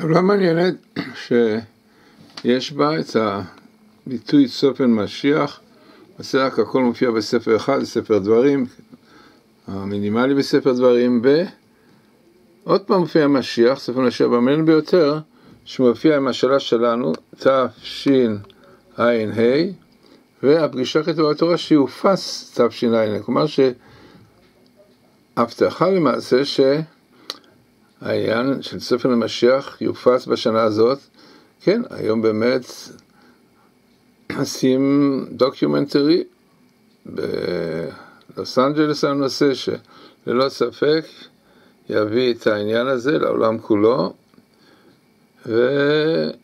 טבלה מעניינת שיש בה את הביטוי צופן משיח, בסרק הכל מופיע בספר אחד, בספר דברים, המינימלי בספר דברים, ועוד פעם מופיע משיח, ספר משיח במעניין ביותר, שמופיע עם השאלה שלנו, תשע"ה, והפגישה כתובה בתורה שיופס תשע"ה, כלומר שהבטחה למעשה ש... העניין של ספר למשיח יופץ בשנה הזאת, כן, היום באמת עושים דוקיומנטרי בלוס אנג'לס על נושא שללא ספק יביא את העניין הזה לעולם כולו ונקווה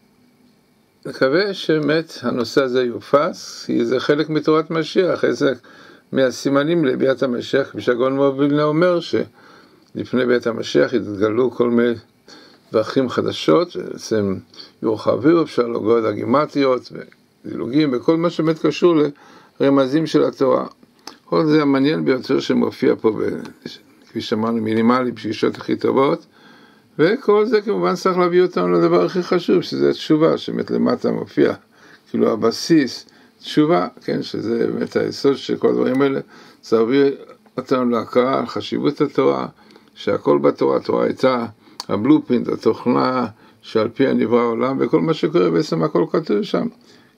שבאמת הנושא הזה יופץ, כי זה חלק מתורת משיח, איזה מהסימנים לביאת המשיח, כפי שהגאון מובילנה אומר ש... לפני בית המשיח התגלו כל מיני דרכים חדשות, בעצם יורחבו, אפשר לוגות הגימטריות ודילוגים וכל מה שבאמת קשור לרמזים של התורה. כל זה המעניין ביותר שמופיע פה, ב, כפי שאמרנו, מינימלי, פגישות הכי טובות, וכל זה כמובן צריך להביא אותנו לדבר הכי חשוב, שזה תשובה, שבאמת למטה מופיע, כאילו הבסיס, תשובה, כן, שזה באמת היסוד של כל הדברים האלה, צריך להביא אותנו להכרה על חשיבות התורה. שהכל בתורה, התורה הייתה הבלופינט, התוכנה שעל פיה נברא העולם, וכל מה שקורה בעצם הכל כתוב שם,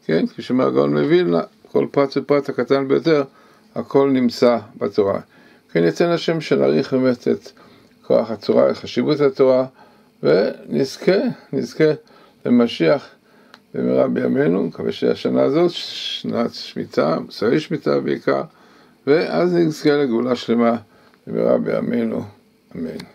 כן? כפי שאומר הגאון מווילנה, כל פרט ופרט הקטן ביותר, הכל נמצא בתורה. כן יתן השם שנעריך באמת את כוח התורה, את חשיבות התורה, ונזכה, נזכה למשיח במהרה בימינו, מקווה שהשנה הזאת, שנת שמיטה, מוסרי שמיטה בעיקר, ואז נזכה לגאולה שלמה במהרה בימינו. Amen.